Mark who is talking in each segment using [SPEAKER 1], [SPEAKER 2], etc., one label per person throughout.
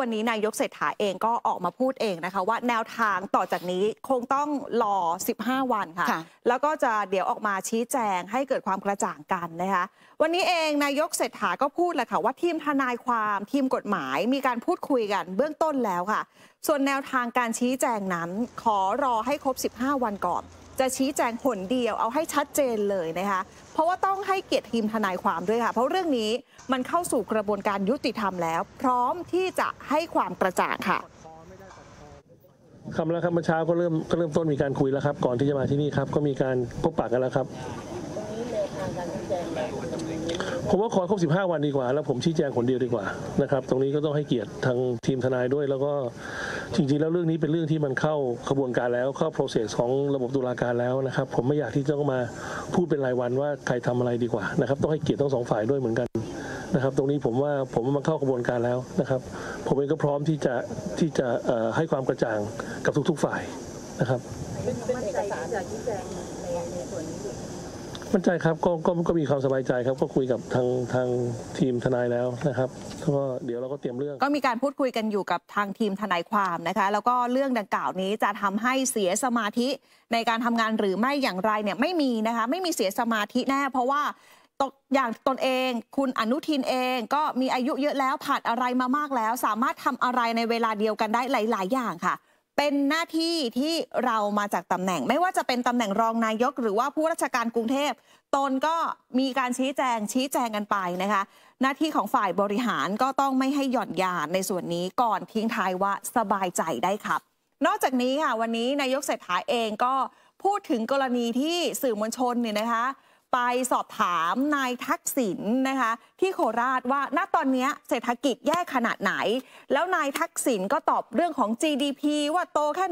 [SPEAKER 1] วันนี้นายกเศรษฐาเองก็ออกมาพูดเองนะคะ ว่าแนวทางต่อจากนี้คงต้องรอ 15 วันค่ะ
[SPEAKER 2] ค่ะ
[SPEAKER 1] แล้วก็จะเดี๋ยวออกมาชี้แจงให้เกิดความกระจ่างกันนะคะ วันนี้เองนายกเศรษฐาก็พูดแหละค่ะ ว่าทีมทนายความทีมกฎหมายมีการพูดคุยกันเบื้องต้นแล้วค่ะ ส่วนแนวทางการชี้แจงนั้นขอรอให้ครบ 15 วันก่อน จะชี้แจงผลเดียวเอาให้ชัดเจนเลยนะคะเพราะว่าต้องให้เกียรติทีมทนายความด้วยค่ะ เพราะเรื่องนี้มันเข้าสู่กระบวนการยุติธรรมแล้ว พร้อมที่จะให้ความกระจ่างค่ะ
[SPEAKER 3] ครับแล้วครับเมื่อเช้าก็เริ่มก็เริ่มต้นมีการคุยแล้วครับ ก่อนที่จะมาที่นี่ครับ ก็มีการพบปะกันแล้วครับผมว่าขอครบ15 วันดีกว่า แล้วผมชี้แจงคนเดียวดีกว่านะครับ ตรงนี้ก็ต้องให้เกียรติทางทีมทนายด้วยแล้วก็ จริงๆแล้วเรื่องนี้เป็นเรื่องที่มันเข้าขบวนการแล้วเข้าโปรเซสของระบบตุลาการแล้วนะครับ ผมไม่อยากที่จะต้องมาพูดเป็นรายวันว่าใครทำอะไรดีกว่านะครับ ต้องให้เกียรติทั้งสองฝ่ายด้วยเหมือนกันนะครับ ตรงนี้ผมว่าผมมันเข้ากระบวนการแล้วนะครับ ผมเองก็พร้อมที่จะที่จะให้ความกระจ่างกับทุก ๆฝ่ายนะครับมั่นใจ ครับก็ก็ก็มีความสบายใจครับ ก็คุยกับทางทางทีมทนายแล้วนะครับก็เดี๋ยวเราก็เตรียมเรื่อง
[SPEAKER 1] ก็มีการพูดคุยกันอยู่กับทางทีมทนายความนะคะ แล้วก็เรื่องดังกล่าวนี้จะทำให้เสียสมาธิในการทำงานหรือไม่อย่างไรเนี่ยไม่มีนะคะไม่มีเสียสมาธิแน่เพราะว่าตกอย่างตนเอง คุณอนุทินเองก็มีอายุเยอะแล้วผ่านอะไรมามากแล้ว สามารถทำอะไรในเวลาเดียวกันได้หลาย ๆ อย่างค่ะ เป็นหน้าที่ที่เรามาจากตำแหน่ง ไม่ว่าจะเป็นตำแหน่งรองนายก หรือว่าผู้ราชการกรุงเทพตนก็มีการชี้แจงชี้แจงกันไปนะคะ หน้าที่ของฝ่ายบริหารก็ต้องไม่ให้หย่อนยานในส่วนนี้ก่อนทิ้งท้ายว่าสบายใจได้ครับ นอกจากนี้ค่ะวันนี้นายกเศรษฐาเองก็พูดถึงกรณีที่สื่อมวลชนเนี่ยนะคะ ไปสอบถามนายทักษิณนะคะ ที่โคราชว่าณตอนนี้เศรษฐกิจแย่ขนาดไหน แล้วนายทักษิณก็ตอบเรื่องของ GDP ว่าโตแค่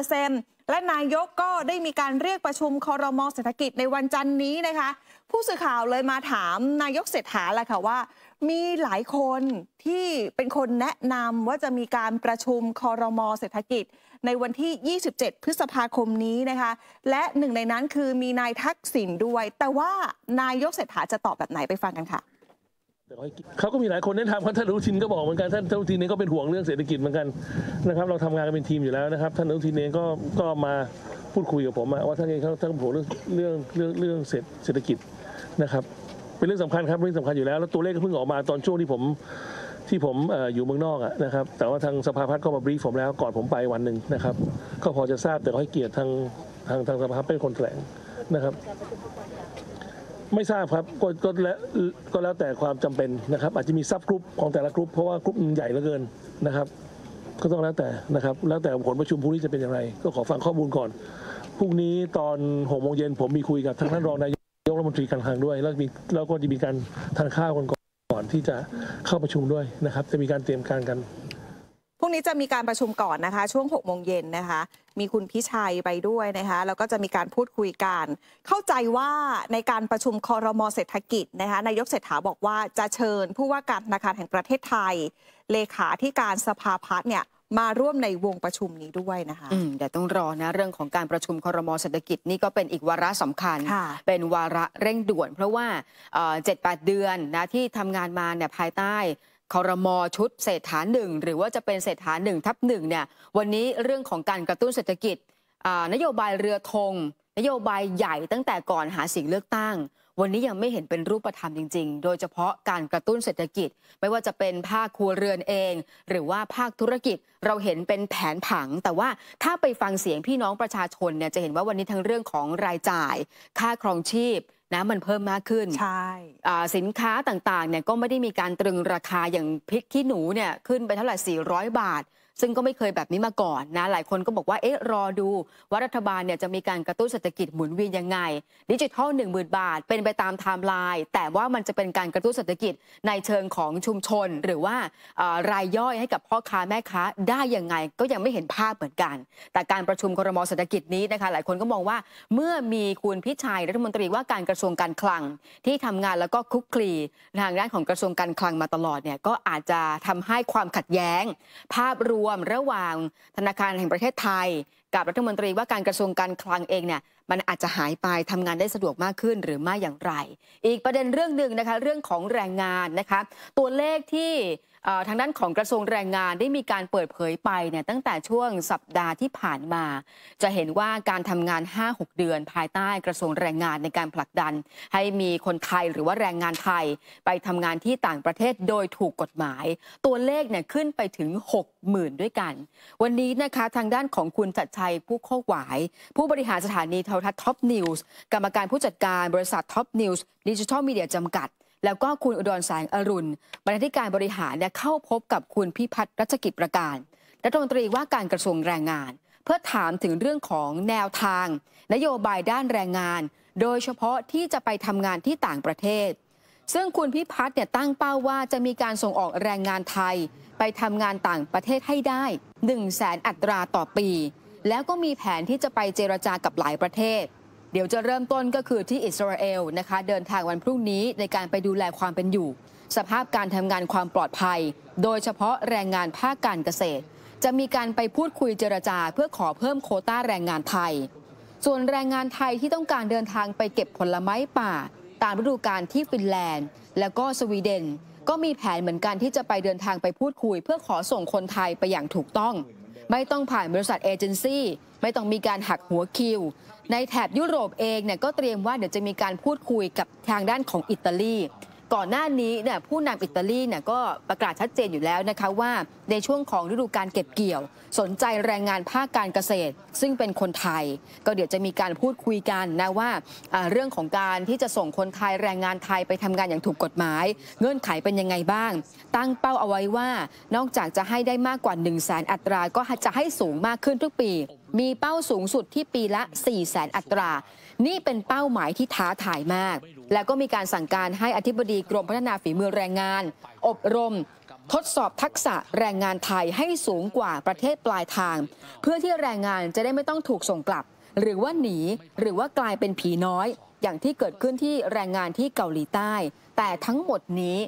[SPEAKER 1] 1.5%และนายกก็ได้มีการเรียกประชุมคอรมอเศรษฐกิจในวันจันทร์นี้นะคะ ผู้สื่อข่าวเลยมาถามนายกเศรษฐาแหละค่ะว่า มีหลายคนที่เป็นคนแนะนำว่าจะมีการประชุมคอรมอเศรษฐกิจ ในวันที่ 27 พฤษภาคมนี้นะคะ และหนึ่งในนั้นคือมีนายทักษิณด้วย แต่ว่านายกเศรษฐาจะตอบแบบไหนไปฟังกันค่ะ
[SPEAKER 3] เขาก็มีหลายคนแนะนำครับท่านอนุทินก็บอกเหมือนกันท่านท่นอนุทินเองก็เป็นห่วงเรื่องเศรษฐกิจเหมือนกันนะครับ เราทำงานกันเป็นทีมอยู่แล้วนะครับ ท่านอนุทินเองก็ก็มาพูดคุยกับผมว่าท่านเองเขาท่านห่วงเรื่องเรื่องเรื่องเรื่องเศรษฐกิจนะครับ เป็นเรื่องสำคัญครับเรื่องสำคัญอยู่แล้วแล้วตัวเลขก็เพิ่งออกมาตอนช่วงที่ผมที่ผมเอ่ออยู่เมืองนอกอะนะครับ แต่ว่าทางสภาพัฒน์ก็มา brief ผมแล้วก่อนผมไปวันหนึ่งนะครับ ก็พอจะทราบแต่ก็ให้เกียรติทางทางทางสภาพัฒน์เป็นคนแถลงนะครับ ไม่ทราบครับก็ก็แล้วก็แล้วแต่ความจำเป็นนะครับ อาจจะมี subgroup ของแต่ละกรุ๊ปเพราะว่ากรุ๊ปมันใหญ่เหลือเกินนะครับ ก็ต้องแล้วแต่นะครับ แล้วแต่ผลประชุมพรุ่งนี้จะเป็นอย่างไร ก็ขอฟังข้อมูลก่อนพรุ่งนี้ตอนหกโมงเย็นผมมีคุยกับทางท่านรองนายก รัฐมนตรีการคลังด้วย แล้วมีแล้วก็จะมีการทานข้าวกันก่อนที่จะเข้าประชุมด้วยนะครับ จะมีการเตรียมการกัน
[SPEAKER 1] พรุ่งนี้จะมีการประชุมก่อนนะคะ ช่วง6โมงเย็นนะคะ มีคุณพิชัยไปด้วยนะคะ แล้วก็จะมีการพูดคุยกัน เข้าใจว่าในการประชุมคอรมอเศรษฐกิจนะคะนายกเศรษฐาบอกว่าจะเชิญผู้ว่าการธนาคารแห่งประเทศไทย เลขาธิการสภาพัฒน์เนี่ย มาร่วมในวงประชุมนี้ด้วยนะคะ
[SPEAKER 2] อืมเดี๋ยวต้องรอนะเรื่องของการประชุมครมเศรษฐกิจนี่ก็เป็นอีกวาระสำคัญ
[SPEAKER 1] ค่ะ
[SPEAKER 2] เป็นวาระเร่งด่วน เพราะว่าเจ็ดแปดเดือนนะที่ทำงานมาเนี่ยภายใต้ครมชุดเศรษฐาหนึ่งหรือว่าจะเป็นเศรษฐาหนึ่งทับหนึ่งเนี่ยวันนี้เรื่องของการกระตุ้นเศรษฐกิจอ่านโยบายเรือธงนโยบายใหญ่ตั้งแต่ก่อนหาเสียงเลือกตั้ง วันนี้ยังไม่เห็นเป็นรูปธรรมจริง ๆ โดยเฉพาะการกระตุ้นเศรษฐกิจ ไม่ว่าจะเป็นภาคครัวเรือนเอง หรือว่าภาคธุรกิจเราเห็นเป็นแผนผัง แต่ว่าถ้าไปฟังเสียงพี่น้องประชาชนเนี่ยจะเห็นว่าวันนี้ทั้งเรื่องของรายจ่าย ค่าครองชีพนะมันเพิ่มมากขึ้น
[SPEAKER 1] ใช่
[SPEAKER 2] อ่าสินค้าต่างๆเนี่ยก็ไม่ได้มีการตรึงราคาอย่างพริกขี้หนูเนี่ยขึ้นไปเท่าไหร่400 บาท ซึ่งก็ไม่เคยแบบนี้มาก่อนนะหลายคนก็บอกว่าเอ๊ะรอดูว่ารัฐบาลเนี่ยจะมีการกระตุ้นเศรษฐกิจหมุนเวียนยังไงดิจิทัล1 0,000 บาท เป็นไปตามไทม์ไลน์แต่ว่ามันจะเป็นการกระตุ้นเศรษฐกิจในเชิงของชุมชน หรือว่ารายย่อยให้กับพ่อค้าแม่ค้าได้ยังไง ก็ยังไม่เห็นภาพเหมือนกัน แต่การประชุมครมเศรษฐกิจนี้นะคะหลายคนก็มองว่าเมื่อมีคุณพิชัยรัฐมนตรีว่าการกระทรวงการคลัง ที่ทำงานแล้วก็คลุกคลีทางด้านของกระทรวงการคลังมาตลอดเนี่ยก็อาจจะทำให้ความขัดแย้ง ภาพรวมระหว่างธนาคารแห่งประเทศไทย กับรัฐมนตรีว่าการกระทรวงการคลังเองเนี่ย มันอาจจะหายไปทำงานได้สะดวกมากขึ้นหรือไม่อย่างไร อีกประเด็นเรื่องหนึ่งนะคะเรื่องของแรงงานนะคะตัวเลขที่ทางด้านของกระทรวงแรงงานได้มีการเปิดเผยไปเนี่ยตั้งแต่ช่วงสัปดาห์ที่ผ่านมา จะเห็นว่าการทำงาน 5-6 เดือน ภายใต้กระทรวงแรงงานในการผลักดัน ให้มีคนไทยหรือว่าแรงงานไทย ไปทำงานที่ต่างประเทศโดยถูกกฎหมาย ตัวเลขเนี่ยขึ้นไปถึง 60,000 ด้วยกัน วันนี้นะคะทางด้านของคุณจัดชัยผู้โคกหวาย ผู้บริหารสถานีโทรทัศน์ท็อปนิวส์กรรมการผู้จัดการบริษัทท็อปนิวส์ดิจิทัลมีเดียจำกัด แล้วก็คุณอุดรแสงอรุณบรรณาธิการบริหารเนี่ยเข้าพบกับคุณพิพัฒน์รัชกิจประการรัฐมนตรีว่าการกระทรวงแรงงาน เพื่อถามถึงเรื่องของแนวทาง นโยบายด้านแรงงาน โดยเฉพาะที่จะไปทำงานที่ต่างประเทศ ซึ่งคุณพิพัฒน์เนี่ยตั้งเป้าว่าจะมีการส่งออกแรงงานไทย ไปทำงานต่างประเทศให้ได้1 0 0 0 0แสนอัตราต่อปี แล้วก็มีแผนที่จะไปเจรจากับหลายประเทศ เดี๋ยวจะเริ่มต้นก็คือที่อิสราเอลนะคะ เดินทางวันพรุ่งนี้ในการไปดูแลความเป็นอยู่ สภาพการทำงานความปลอดภัย โดยเฉพาะแรงงานภาคการเกษตร จะมีการไปพูดคุยเจรจาเพื่อขอเพิ่มโคต้าแรงงานไทย ส่วนแรงงานไทยที่ต้องการเดินทางไปเก็บผลไม้ป่า ตามฤดูกาลที่ฟินแลนด์ แล้วก็สวีเดน ก็มีแผนเหมือนกันที่จะไปเดินทางไปพูดคุย เพื่อขอส่งคนไทยไปอย่างถูกต้อง ไม่ต้องผ่านบริษัทเอเจนซี่ไม่ต้องมีการหักหัวคิว ในแถบยุโรปเองเนี่ยก็เตรียมว่าเดี๋ยวจะมีการพูดคุยกับทางด้านของอิตาลี ก่อนหน้านี้เนี่ยผู้นำอิตาลีเนี่ยก็ประกาศชัดเจนอยู่แล้วนะคะว่าในช่วงของฤดูการเก็บเกี่ยว สนใจแรงงานภาคการเกษตร ซึ่งเป็นคนไทย ก็เดี๋ยวจะมีการพูดคุยกันนะว่าเรื่องของการที่จะส่งคนไทยแรงงานไทยไปทำงานอย่างถูกกฎหมาย เงื่อนไขเป็นยังไงบ้าง ตั้งเป้าเอาไว้ว่านอกจากจะให้ได้มากกว่า1 0 0 0 0แสนอัตราก็จะให้สูงมากขึ้นทุกปี มีเป้าสูงสุดที่ปีละ4 0 0แสนอัตรา นี่เป็นเป้าหมายที่ท้าทายมาก แล้วก็มีการสั่งการให้อธิบดีกรมพัฒนาฝีมือแรงงาน อบรม ทดสอบทักษะแรงงานไทยให้สูงกว่าประเทศปลายทาง เพื่อที่แรงงานจะได้ไม่ต้องถูกส่งกลับ หรือว่าหนีหรือว่ากลายเป็นผีน้อย อย่างที่เกิดขึ้นที่แรงงานที่เกาหลีใต้ แต่ทั้งหมดนี้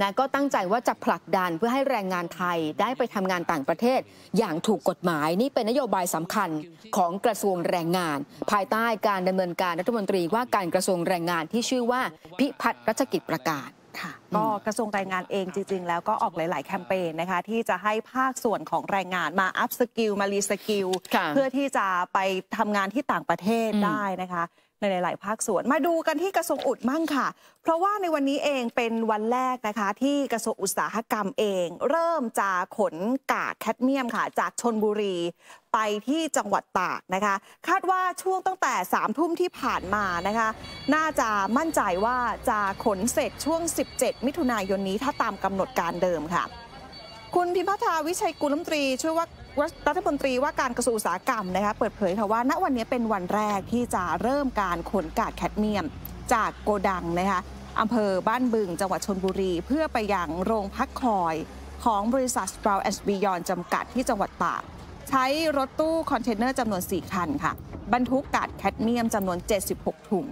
[SPEAKER 2] นะก็ตั้งใจว่าจะผลักดันเพื่อให้แรงงานไทยได้ไปทำงานต่างประเทศ อย่างถูกกฎหมายนี่เป็นนโยบายสำคัญของกระทรวงแรงงาน ภายใต้การดำเนินการรัฐมนตรีว่าการกระทรวงแรงงานที่ชื่อว่าพิพัฒน์รัชกิจประการ
[SPEAKER 1] ค่ะก็กระทรวงแรงงานเองจริง ๆ แล้วก็ออกหลาย ๆ แคมเปญนะคะ ที่จะให้ภาคส่วนของแรงงานมา upskill มา reskill
[SPEAKER 2] ค่ะ
[SPEAKER 1] เพื่อที่จะไปทำงานที่ต่างประเทศ
[SPEAKER 2] อืม
[SPEAKER 1] ได้นะคะ ในหลาย ๆ ภาคส่วน มาดูกันที่กระทรวงอุดมั่งค่ะ เพราะว่าในวันนี้เองเป็นวันแรกนะคะ ที่กระทรวงอุตสาหกรรมเอง เริ่มจะขนกากแคดเมียมค่ะ จากชนบุรีไปที่จังหวัดตากนะคะ คาดว่าช่วงตั้งแต่3ามทุ่มที่ผ่านมานะคะ น่าจะมั่นใจว่าจะขนเสร็จช่วง 17 มิถุนายนนี้ถ้าตามกำหนดการเดิมค่ะ คุณพิมพาทาวิชัยกุลรัมตรีช่วยว่า รัฐมนตรีว่าการกระทรวงอุตสาหกรรมนะคะเปิดเผยค่ะว่า ณวันนี้เป็นวันแรกที่จะเริ่มการขนกากแคดเมียม จากโกดังนะคะอำเภอบ้านบึง จังหวัดชลบุรี เพื่อไปยังโรงพักคอยของบริษัท Bound and Beyond จำกัดที่จังหวัดตาก ใช้รถตู้คอนเทนเนอร์จำนวน 4 คันค่ะ บรรทุกกากแคดเมียมจำนวน 76 ถุง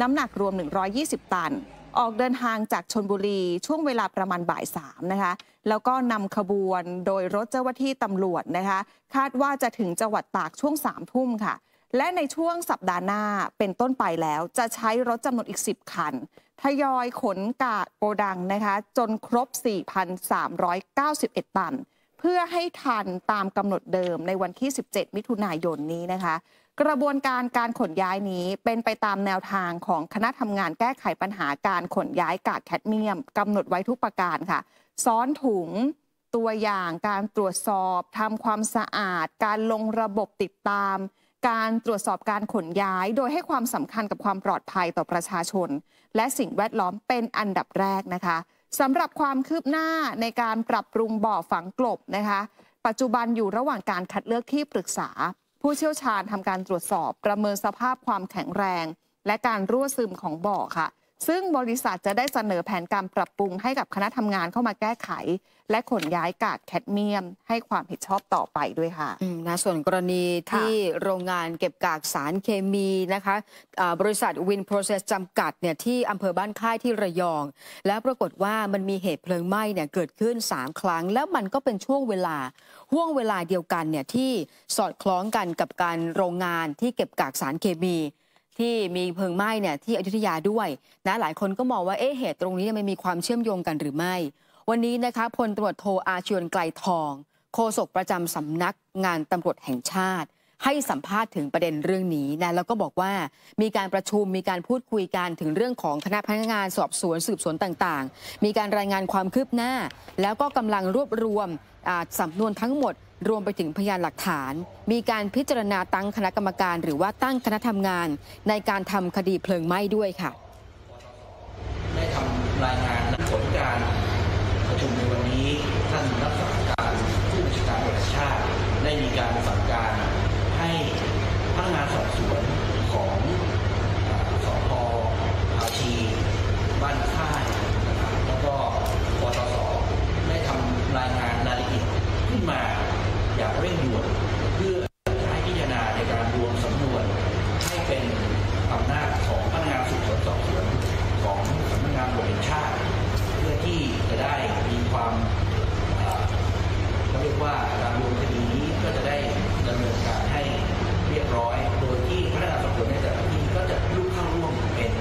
[SPEAKER 1] น้ำหนักรวม 120 ตัน ออกเดินทางจากชลบุรีช่วงเวลาประมาณบ่าย3นะคะ แล้วก็นำขบวนโดยรถเจ้าหน้าที่ตำรวจนะคะ คาดว่าจะถึงจังหวัดตากช่วง3ทุ่มค่ะ และในช่วงสัปดาห์หน้าเป็นต้นไปแล้ว จะใช้รถจำนวนอีก 10 คัน ทยอยขนกากโกดังนะคะ จนครบ 4,391 ตัน เพื่อให้ทันตามกำหนดเดิมในวันที่ 17 มิถุนายนนี้นะคะ กระบวนการการขนย้ายนี้เป็นไปตามแนวทางของคณะทำงานแก้ไขปัญหาการขนย้ายกากแคดเมียมกำหนดไว้ทุกประการค่ะ ซ้อนถุงตัวอย่างการตรวจสอบทำความสะอาด การลงระบบติดตาม การตรวจสอบการขนย้าย โดยให้ความสำคัญกับความปลอดภัยต่อประชาชน และสิ่งแวดล้อมเป็นอันดับแรกนะคะสำหรับความคืบหน้าในการปรับปรุงบ่อฝังกลบนะคะ ปัจจุบันอยู่ระหว่างการคัดเลือกที่ปรึกษา ผู้เชี่ยวชาญทำการตรวจสอบประเมินสภาพความแข็งแรง และการรั่วซึมของบ่อค่ะ ซึ่งบริษัทจะได้เสนอแผนการปรับปรุงให้กับคณะทำงานเข้ามาแก้ไข และขนย้ายกากแคดเมียม ให้ความผิดชอบต่อไปด้วยค่ะ
[SPEAKER 2] อืมนะส่วนกรณีที่โรงงานเก็บกากสารเคมีนะคะอ่าบริษัทวินโปรเซสจำกัดเนี่ยที่อำเภอบ้านค่ายที่ระยอง แล้วปรากฏว่ามันมีเหตุเพลิงไหม้เนี่ยเกิดขึ้น 3 ครั้ง แล้วมันก็เป็นช่วงเวลาห่วงเวลาเดียวกันเนี่ยที่สอดคล้องกันกับการโรงงานที่เก็บกากสารเคมี ที่มีเพลิงไหม้เนี่ยที่อยุธยาด้วยนะหลายคนก็มองว่าเอ๊ะเหตุตรงนี้เนี่ยมันมีความเชื่อมโยงกันหรือไม่ วันนี้นะคะพลตรวจโทอาชวนไกลทอง โฆษกประจำสำนักงานตำรวจแห่งชาติ ให้สัมภาษณ์ถึงประเด็นเรื่องนี้นะแล้วก็บอกว่ามีการประชุมมีการพูดคุยกันถึงเรื่องของคณะพนักงานสอบสวนสืบสวนต่างๆ มีการรายงานความคืบหน้า แล้วก็กำลังรวบรวมอ่าสำนวนทั้งหมด รวมไปถึงพยานหลักฐาน มีการพิจารณาตั้งคณะกรรมการ หรือว่าตั้งคณะทำงาน ในการทำคดีเพลิงไหม้ด้วยค่ะ
[SPEAKER 4] ได้ทำรายงานผลการประชุมในวันนี้ท่านรักษาการผู้บัญชาการตำรวจชาติได้มีการสั่งการ ให้พนักงานสอบสวนของอ่าสพภาชีบ้านค่ายนะครับแล้วก็ปตสได้ทำรายงานรายละเอียดขึ้นมาอย่างเร่งด่วนเพื่อให้พิจารณาในการรวมสำนวนให้เป็นอำนาจของพนักงานสืบสวนสอบสวนของสำนักงานตำรวจแห่งชาติ เพื่อที่จะได้มีความเขาเรียกว่าการรวมคดีนี้ก็จะได้ การให้เรียบร้อย โดยที่พนักงานสอบสวนในแต่ละที่ก็จะลุกเข้าร่วมเป็น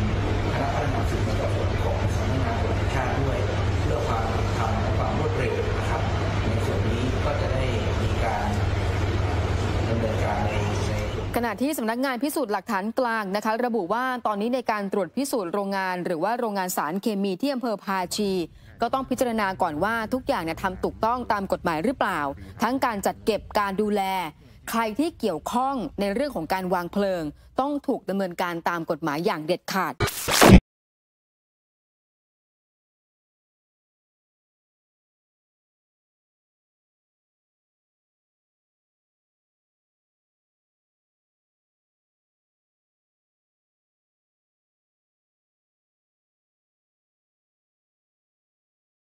[SPEAKER 4] คณะพนักงานสืบสวนสอบสวนของสำนักงานตำรวจแห่งชาติด้วย เพื่อความเป็นธรรมและความรวดเร็วนะครับ ในส่วนนี้ก็จะได้มีการดำเนินการใน
[SPEAKER 2] ขณะที่สำนักงานพิสูจน์หลักฐานกลางนะคะ ระบุว่าตอนนี้ในการตรวจพิสูจน์โรงงาน หรือว่าโรงงานสารเคมีที่อำเภอพาชี ก็ต้องพิจารณาก่อนว่าทุกอย่างเนี่ยทำถูกต้องตามกฎหมายหรือเปล่า ทั้งการจัดเก็บการดูแล ใครที่เกี่ยวข้องในเรื่องของการวางเพลิง ต้องถูกดำเนินการตามกฎหมายอย่างเด็ดขาด